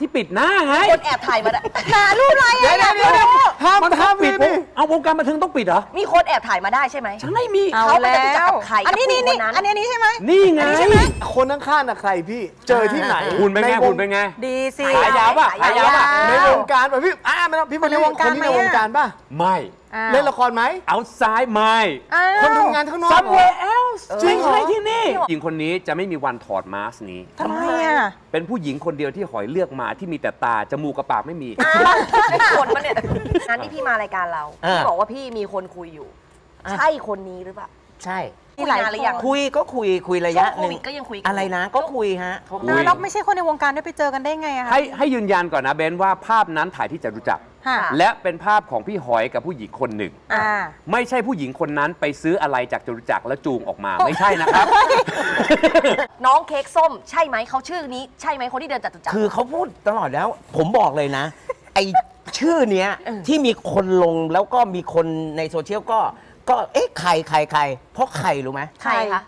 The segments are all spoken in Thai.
ที่ปิดหน้าไงคนแอบถ่ายมาได้หารูปอะไรเดี๋ยวอะเดี๋ยวเดี๋ยวห้ามมันห้ามปิปิดดวงเอาวงการบันเทิงต้องปิดเหรอมีคนแอบถ่ายมาได้ใช่ไหมฉันไม่มีเอาเขาไปแล้จะรู้จักวกับใครอันนี้กับนี่ผู้หญินี่งคนนั้นอันนี้นี่ใช่ไหมนี่ไงคนข้างๆน่ะใครพี่เจอที่ไหนคุณเป็นไงวคุณเป็นไง ดีสิขายาวป่ะขายาวป่ะในวงการป่ะพี่อ่าไม่ต้องพี่มาในวงการคนนี้ในไหมอะวงการป่ะไม่อ้าวเล่นละครไหมเอาซ้ายไม่อ้าวคนทำงานข้างนอกเหรอ somewhere else จริงเหรอไม่ใช่ที่นี่หญิงคนนี้จะไม่มีวันถอดมาสก์นี้ ทำไมอะ เป็นผู้หญิงคนเดียวที่หอยเลือกมาที่มีแต่ตา จมูกกับปากไม่มีไม่คนมันเนี่ยงั้นที่พี่มารายการเราอ่าพี่บอกว่าพี่มีคนคุยอยู่อะใช่คนนี้หรือเปล่า ใช่ คุยนานหรือยัง คุยก็คุยคุยระยะช่วงโคหนึ่งวิดก็ยังคุยกัน อะไรนะก็คุยฮะเขาคุคุยแล้วไม่ใช่คนในวงการได้ไปเจอกันได้ไงอะคะ ให้ให้ยืนยันก่อนนะเบนว่าภาพนั้นถ่ายที่จตุจักรค่ะ และเป็นภาพของพี่หอยกับผู้หญิงคนหนึ่ง อ่า ไม่ใช่ผู้หญิงคนนั้นไปซื้ออะไรจากจตุจักรแล้วจูงออกมาไม่ใช่นะครับ น้องเค้กส้มใช่ไหมเขาชื่อนี้ใช่ไหมคนที่เดินจัตุจักร คือเขาพูดตลอดแล้ว ผมบอกเลยนะ ไอชื่อเนี้ยที่มีคนลงแล้วก็มีคนในโซเชียลก็ ก็เอ๊ะใครใครใครเพราะใครรู้ไหมใครคะ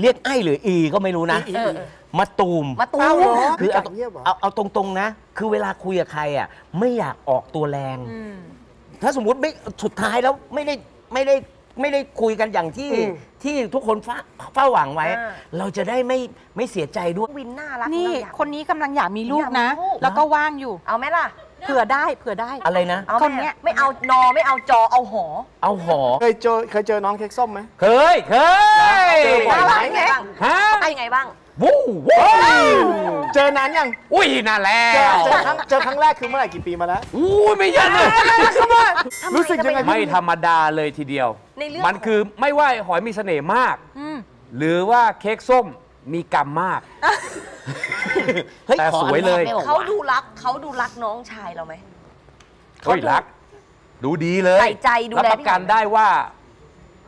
เรียกไอ้หรืออีก็ไม่รู้นะเออเออมาตูม มาตูอ้าวเหรอมคือเอาพี่จักรเงียบเหรอ เอาเอาตรงๆนะ คือเวลาคุยกับใครอะไม่อยากออกตัวแรงอืมถ้าสมมุติไม่สุดท้ายแล้วไม่ได้ไม่ได้ไม่ได้คุยกันอย่างที่อืม ที่ทุกคนเฝ้าเฝ้าหวังไว้ อ่า เราจะได้ไม่ไม่เสียใจด้วย วินน่ารักนี่ เราอยาก คนนี้กำลังอยากมีลูกนะ อยากมีลูก แล้วก็ว่างอยู่ เอาไหมล่ะ เผื่อได้เผื่อได้อะไรนะ เอาไหมคนเนี้ยไม่เอานอไม่เอาจอเอาหอ เอาหอ เคยเจอเคยเจอน้องเค้กส้มไหม เคย เคยเจอบ่อยไหม เป็นไงบ้างฮะเป็นยังไงบ้าง วู้วู้เจอนานยังอุ้ยน่าแล้เจอวเจอครั้งเจอครั้งแรกคือเมื่อไหร่กี่ปีมาแล้ว อู้ยไม่ยันเลย รู้สึกยังไงไม่พี่ธรรมดาเลยทีเดียว ในเรื่อง มันคือไม่ว่าหอยมีเสน่ห์มากอืมหรือว่าเค้กส้ม มีกรรมมาก เฮ้ยแต่ขอสวยเลย อันแรกได้บอกเขาว่าดูรักเขาดูรักน้องชายเราไหมเฮ้ยรัก ดูดีเลยใส่ใจดูแล รับประกันได้ว่า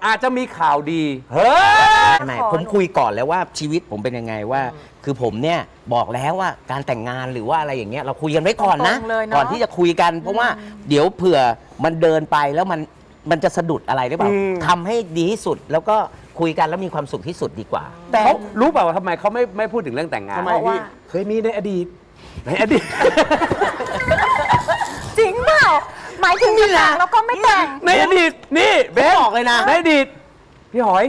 อาจจะมีข่าวดีเฮ้ย ไม่ขอผมคุยก่อนแล้วว่าชีวิตผมเป็นยังไงว่า คือผมเนี่ยบอกแล้วว่าการแต่งงานหรือว่าอะไรอย่างเงี้ยเราคุยกันไว้ก่อนนะ ตรงๆเลยเนอะ ก่อนที่จะคุยกัน เพราะว่าเดี๋ยวเผื่อมันเดินไปแล้วมันมันจะสะดุดอะไรหรือเปล่าอืม ทำให้ดีที่สุดแล้วก็ คุยกันแล้วมีความสุขที่สุดดีกว่า แต่เขารู้เปล่าว่าทำไมเขาไม่ไม่พูดถึงเรื่องแต่งงานทำไมเพราะว่าพี่ เคยมีในอดีต ในอดีต จริงเปล่าหมายถึงนี่แหละแล้วก็ไม่แต่ง ในอดีตนี่เบผมนบอกเลยนะ ในอดีต พี่หอย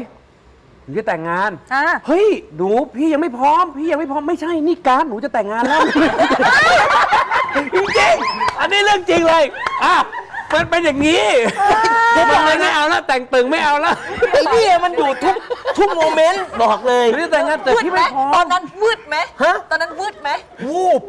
หนูจะแต่งงานอ่าเฮ้ย หนูพี่ยังไม่พร้อม พี่ยังไม่พร้อม ไม่ใช่ นี่การหนูจะแต่งงานแล้ว จริงๆอันนี้เรื่องจริงเลย อะ มันเป็นอย่างนี้มันเลยไม่เอาแล้วแต่งตึงไม่เอาแล้วไอ้เนี่ยมันอยู่ทุกทุกโมเมนต์บอกเลยหนูจะแต่งงานแต่วืดพี่ไหมไม่พร้อตอมนนั้นวืดไหมฮะตอนนั้นวืดไหมวูบ